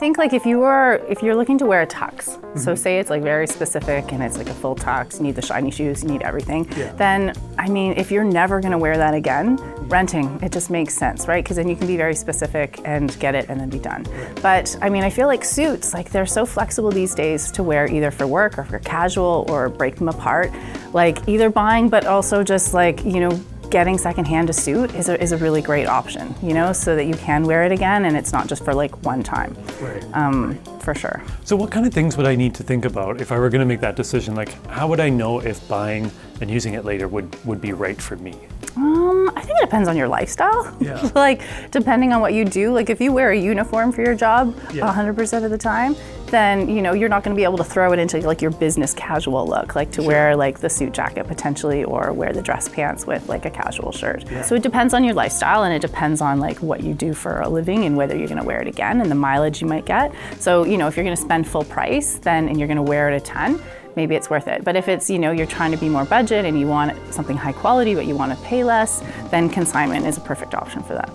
think like if you are if you're looking to wear a tux, so mm-hmm. say it's like very specific and it's like a full tux, you need the shiny shoes, you need everything. Yeah. Then I mean, if you're never going to wear that again, renting it just makes sense, right? Because then you can be very specific and get it and then be done. But I mean, I feel like suits like they're so flexible these days to wear either for work or for casual or break them apart. Like either buying, but also just like you know getting secondhand a suit is a, is a really great option, you know, so that you can wear it again and it's not just for like one time. Right. Um, for sure. So what kind of things would I need to think about if I were going to make that decision? Like, how would I know if buying and using it later would, would be right for me? Um, I think it depends on your lifestyle. Yeah. like, depending on what you do, like if you wear a uniform for your job Yeah. 100% of the time, then, you know, you're not going to be able to throw it into like your business casual look, like to wear like the suit jacket potentially or wear the dress pants with like a casual shirt. Yeah. So it depends on your lifestyle and it depends on like what you do for a living and whether you're going to wear it again and the mileage you might get. So, you know, if you're going to spend full price then and you're going to wear it a ton, maybe it's worth it. But if it's, you know, you're trying to be more budget and you want something high quality but you want to pay less, then consignment is a perfect option for that.